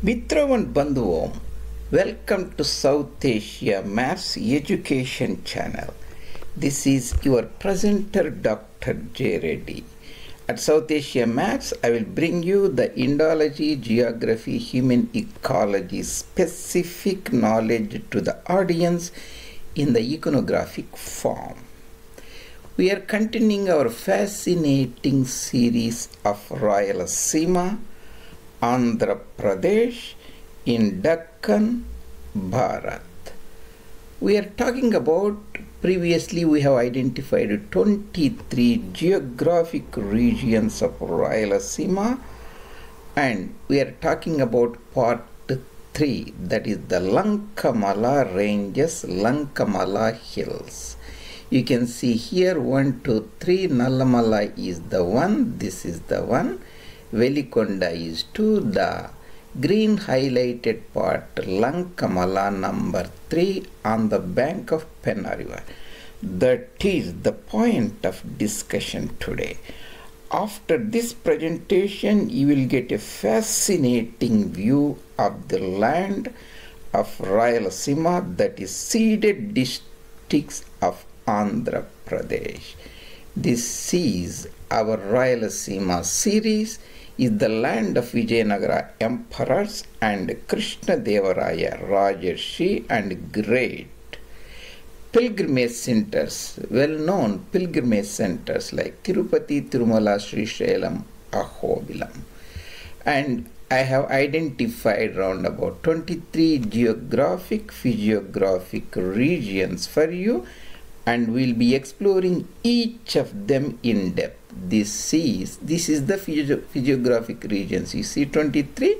Mitravan Bandhuvam, welcome to South Asia Maps Education Channel. This is your presenter Dr. J. Reddy. At South Asia Maps, I will bring you the Indology, Geography, Human Ecology specific knowledge to the audience in the iconographic form. We are continuing our fascinating series of Rayalaseema, Andhra Pradesh in Deccan, Bharat. We are talking about previously we have identified 23 geographic regions of Rayalaseema and we are talking about part 3 that is the Lankamala ranges, Lankamala hills. You can see here 1, 2, 3, Nallamala is the one, this is the one, Velikonda is 2, the green highlighted part Lankamala number 3 on the bank of Penna River. That is the point of discussion today. After this presentation, you will get a fascinating view of the land of Rayalaseema that is ceded districts of Andhra Pradesh. This is our Rayalaseema series is the land of Vijayanagara emperors and Krishna Devaraya Rajarshi and great pilgrimage centers, well known pilgrimage centers like Tirupati, Tirumala, Sri Shailam, Ahobilam. And I have identified around about 23 geographic, physiographic regions for you and we'll be exploring each of them in depth. This is this is the physiographic regions. You see 23.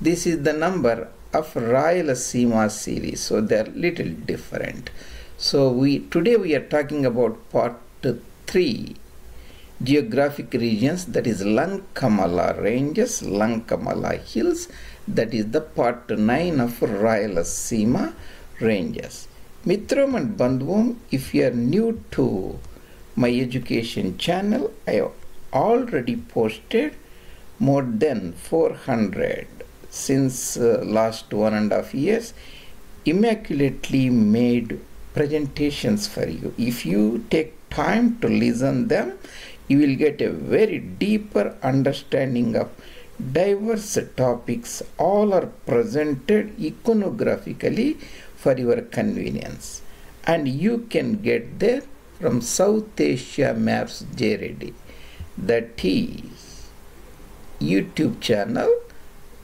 This is the number of Rayalaseema series, so they are little different. So we today we are talking about part three geographic regions that is Lankamala ranges, Lankamala hills. That is the part nine of Rayalaseema ranges. Mitram and Bandhuvam, if you are new to my education channel, I have already posted more than 400 since uh, last one and a half years immaculately made presentations for you. If you take time to listen them, you will get a very deeper understanding of diverse topics. All are presented iconographically for your convenience. And you can get there from South Asia Maps JRD. That is YouTube channel.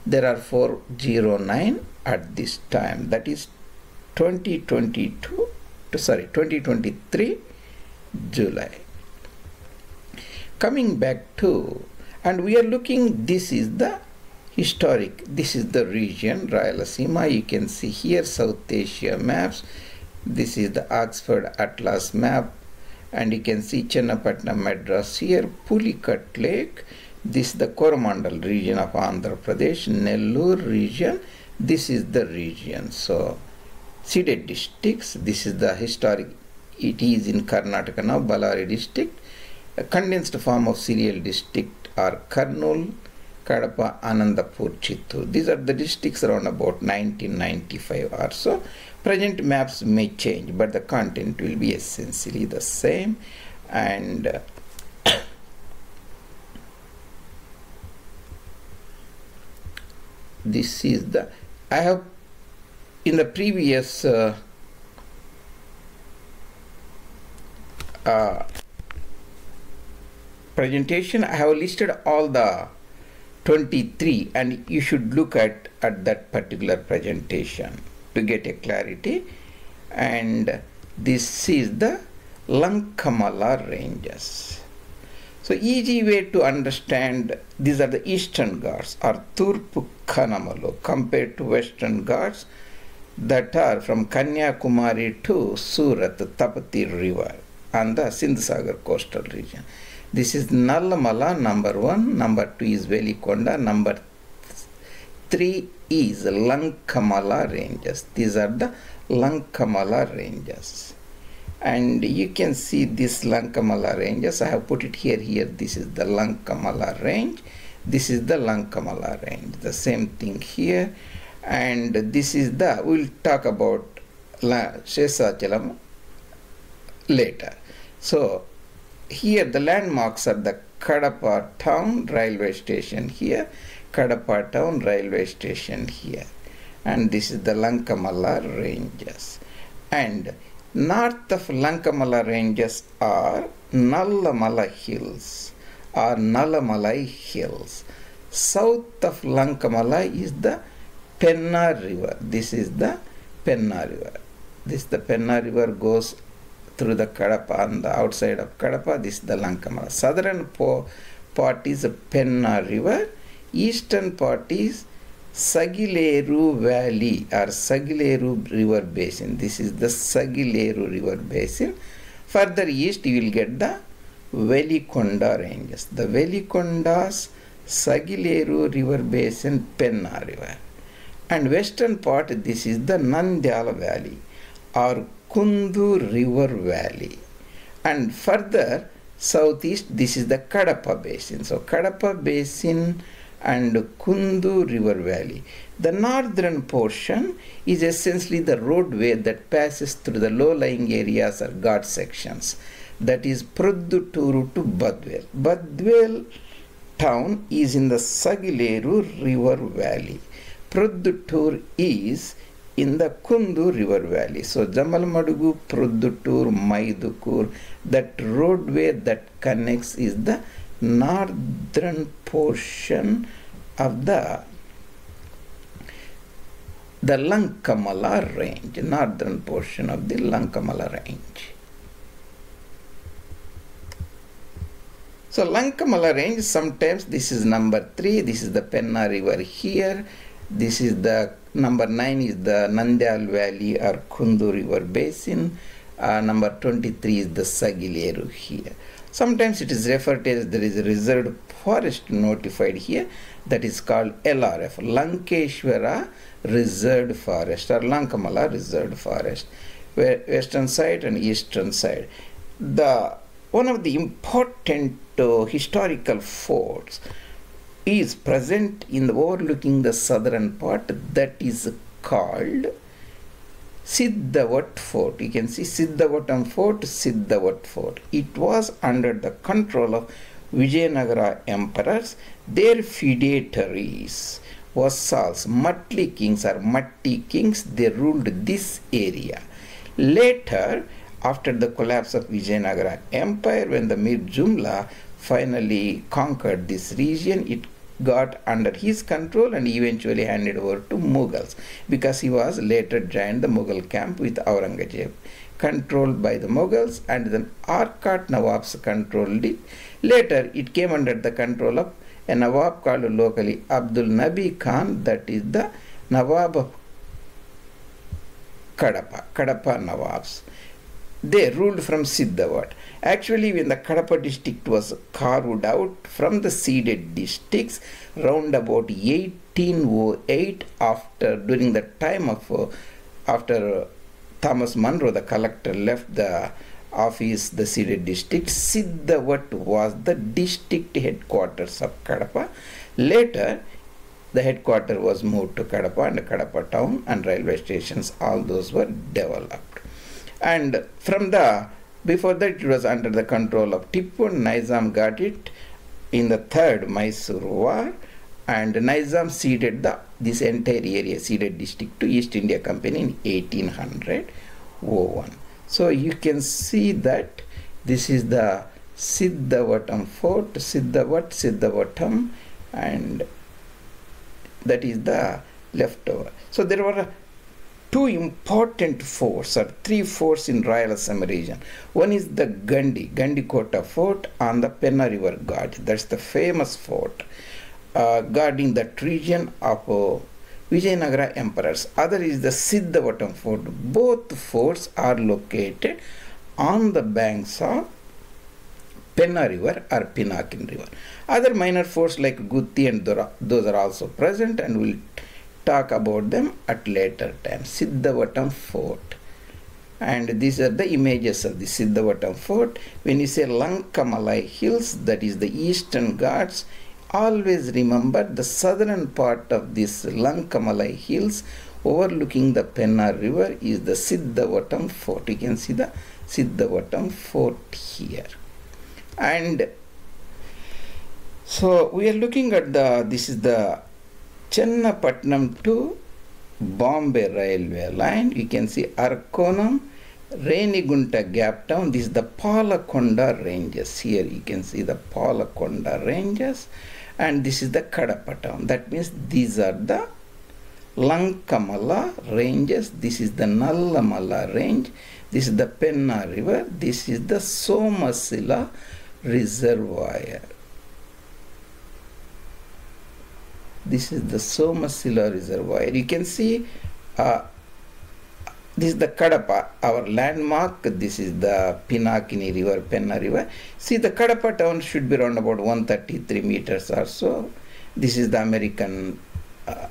There are 409 at this time. That is 2022 sorry 2023 July coming back to and we are looking this is the historic. This is the region Rayalaseema. You can see here South Asia maps. This is the Oxford Atlas map. And you can see Chennapatnam Madras here Pulicat Lake. This is the Coromandel region of Andhra Pradesh Nellore region. This is the region. So ceded districts. This is the historic, it is in Karnataka now, Ballari district. A condensed form of serial district are Kurnool, Kadapa, Anandapur, Chittoor. These are the districts around about 1995 or so. Present maps may change, but the content will be essentially the same. And uh, this is the, I have in the previous uh, uh, presentation I have listed all the 23 and you should look at at that particular presentation to get a clarity and this is the Lankamala ranges so easy way to understand these are the eastern Ghats or Turpu Kanumalu compared to western Ghats that are from Kanyakumari to Surat, Tapati river and the Sindh Sagar coastal region. This is Nallamala number one, number two is Velikonda, number three is Lankamala ranges. These are the Lankamala ranges. And you can see this Lankamala ranges. I have put it here, here. This is the Lankamala range. This is the Lankamala range. The same thing here. And this is the, we'll talk about Shesachalam later. So here the landmarks are the Kadapa town railway station here, Kadapa town railway station here. And this is the Lankamala ranges. And north of Lankamala ranges are Nallamala hills or Nalamalai hills. South of Lankamala is the Penna river. This is the Penna river. This the Penna river goes through the Kadapa on the outside of Kadapa. This is the Lankamala. Southern part is the Penna river. Eastern part is Sagileru Valley or Sagileru River Basin. This is the Sagileru River Basin. Further east you will get the Velikonda ranges. The Velikondas, Sagileru River Basin, Penna River. And western part this is the Nandyala Valley or Kundu River Valley. And further southeast this is the Kadapa Basin. So Kadapa Basin and Kundu River Valley. The northern portion is essentially the roadway that passes through the low-lying areas or guard sections. That is Produtturu to Badvel. Badvel town is in the Sagileru River Valley. Produttur is in the Kundu River Valley. So Jamalmadugu, Produttur, Maidukur, that roadway that connects is the northern portion of the the Lankamala range, northern portion of the Lankamala range. So Lankamala range, sometimes this is number 3, this is the Penna river here, this is the number 9 is the Nandyal valley or Kundu river basin, uh, number 23 is the Sagileru here. Sometimes it is referred as there is a reserved forest notified here that is called LRF, Lankeshwara Reserved Forest or Lankamala Reserved Forest, western side and eastern side. The one of the important uh, historical forts is present in the overlooking the southern part that is called Siddhavat Fort. You can see Siddhavatam Fort, Siddhavat Fort. It was under the control of Vijayanagara emperors. Their feudatories, vassals, Matli kings or Matti kings, they ruled this area. Later, after the collapse of Vijayanagara Empire, when the Mir Jumla finally conquered this region, it got under his control and eventually handed over to Mughals because he was later joined the Mughal camp with Aurangzeb controlled by the Mughals and then Arcot Nawabs controlled it. Later it came under the control of a Nawab called locally Abdul Nabi Khan that is the Nawab of Kadapa, Kadapa Nawabs. They ruled from Siddhavat. Actually, when the Kadapa district was carved out from the ceded districts, round about 1808, after during the time of uh, after Thomas Munro, the collector, left the office, the ceded district, Siddhavat was the district headquarters of Kadapa. Later, the headquarter was moved to Kadapa and Kadapa town and railway stations, all those were developed and from the before that it was under the control of Tipu. Nizam got it in the third Mysore war. And Nizam ceded the this entire area ceded district to East India Company in 1801 so you can see that this is the Siddhavatam fort Siddhavat Siddhavatam and that is the leftover. So there were two important forts or three forts in Rayalaseema region. One is the Gandi, Gandikota fort on the Penna River Ghat. That's the famous fort uh, guarding that region of uh, Vijayanagara emperors. Other is the Siddhavatam fort. Both forts are located on the banks of Penna River or Pinakin River. Other minor forts like Gutti and Dora, those are also present and will talk about them at later time. Siddhavatam fort. And these are the images of the Siddhavatam fort. When you say Lankamalai hills, that is the eastern Ghats, always remember the southern part of this Lankamalai hills overlooking the Penna river is the Siddhavatam fort. You can see the Siddhavatam fort here. And so we are looking at the, this is the Chennapatnam to Bombay railway line. You can see Arkonam, Renigunta gap town. This is the Palakonda ranges. Here you can see the Palakonda ranges and this is the Kadapa town. That means these are the Lankamala ranges. This is the Nallamala range. This is the Penna river. This is the Somasila reservoir. This is the Somasila reservoir. You can see uh, this is the Kadapa, our landmark. This is the Pinakini river, Penna river. See the Kadapa town should be around about 133 meters or so. This is the American uh,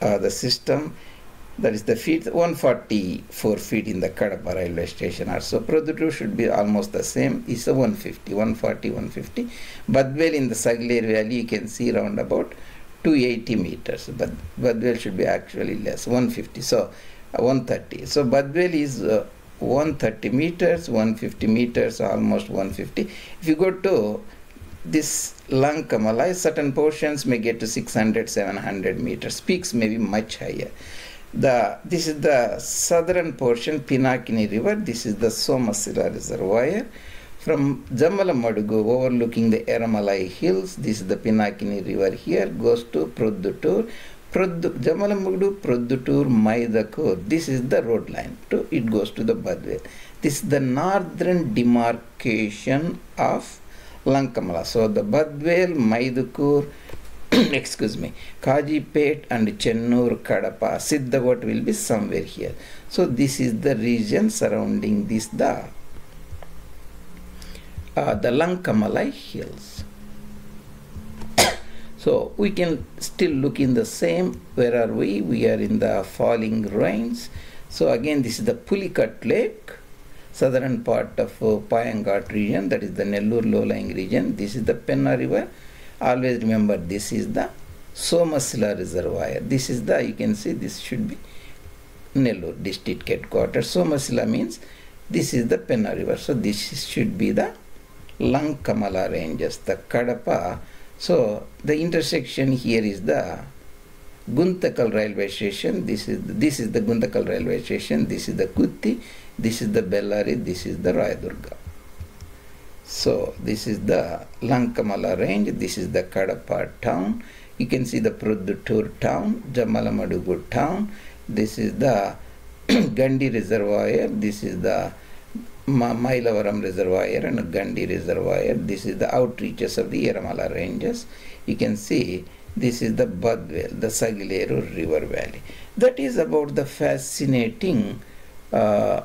uh, the system that is the feet 144 feet in the Kadapa railway station also Produttur should be almost the same. Is a 150 140 150 Badvel in the Sagler valley you can see around about 280 meters. But Badvel should be actually less 150 so uh, 130 so Badvel is uh, 130 meters 150 meters almost 150 if you go to this Lankamalai, certain portions may get to 600, 700 meters. Peaks may be much higher. The, this is the southern portion, Pinakini River. This is the Somasila Reservoir. From Jamalamadugu, overlooking the Eramalai Hills, this is the Pinakini River here, goes to Produttur. Proddu, Jamalamadugu, Produttur, Maidukur. This is the road line. To, it goes to the Badvel. This is the northern demarcation of Lankamala. So the Badvel, Maidukur, excuse me, Kajipet and Chennur, Kadapa, Siddhavat will be somewhere here. So this is the region surrounding this, the, uh, the Lankamalai hills. so we can still look in the same, where are we? We are in the falling rains. So again, this is the Pulicat Lake southern part of uh, Payangat region, that is the Nellore low-lying region. This is the Penna river. Always remember this is the Somasila reservoir. This is the, you can see this should be Nellore district headquarters. Somasila means this is the Penna river. So this should be the Lankamala ranges, the Kadapa. So the intersection here is the Guntakal railway station. This is the, this is the Guntakal railway station. This is the Kutti. This is the Bellary. This is the Rayadurga. So this is the Lankamala range. This is the Kadapa town. You can see the Produttur town, Jamalamadugu town. This is the Gandi reservoir. This is the Mailavaram reservoir and Gandi reservoir. This is the outreaches of the Yeramala ranges. You can see this is the Badvel, the Sagileru river valley. That is about the fascinating uh,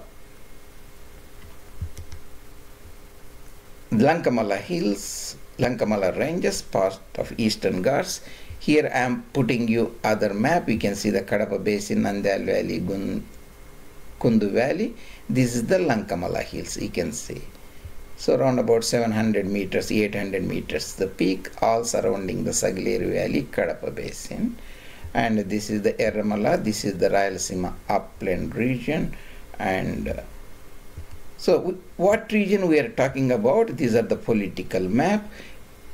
Lankamala hills, Lankamala ranges, part of eastern Ghats. Here I am putting you other map. You can see the Kadapa Basin, Nandyal Valley, Gun, Kundu Valley. This is the Lankamala hills, you can see. So around about 700 meters, 800 meters, the peak, all surrounding the Sagileru Valley, Kadapa Basin. And this is the Erramala, this is the Rayalaseema upland region. And uh, so what region we are talking about? These are the political map.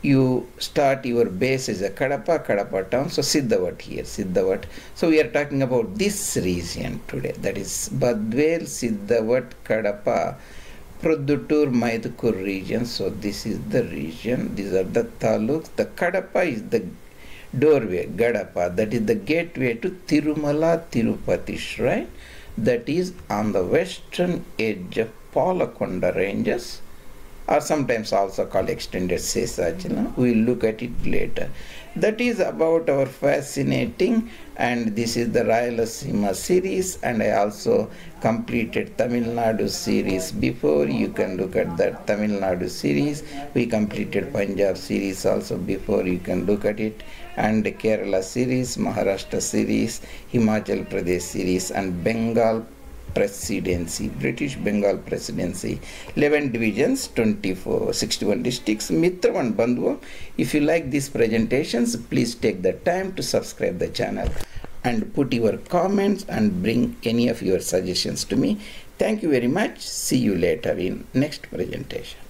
You start your base as a Kadapa, Kadapa town. So Siddhavat here, Siddhavat. So we are talking about this region today. That is Badvel, Siddhavat, Kadapa, Produttur, Maidukur region. So this is the region. These are the taluks. The Kadapa is the doorway, Gadapa. That is the gateway to Tirumala Tirupati shrine. That is on the western edge of Palakonda ranges or sometimes also called extended Sesachala. We will look at it later. That is about our fascinating and this is the Rayalaseema series and I also completed Tamil Nadu series before. You can look at that Tamil Nadu series. We completed Punjab series also before. You can look at it and Kerala series, Maharashtra series, Himachal Pradesh series and Bengal presidency, British Bengal presidency, 11 divisions, 24, 61 districts, Mitra and Bandhu. If you like these presentations, please take the time to subscribe the channel and put your comments and bring any of your suggestions to me. Thank you very much. See you later in next presentation.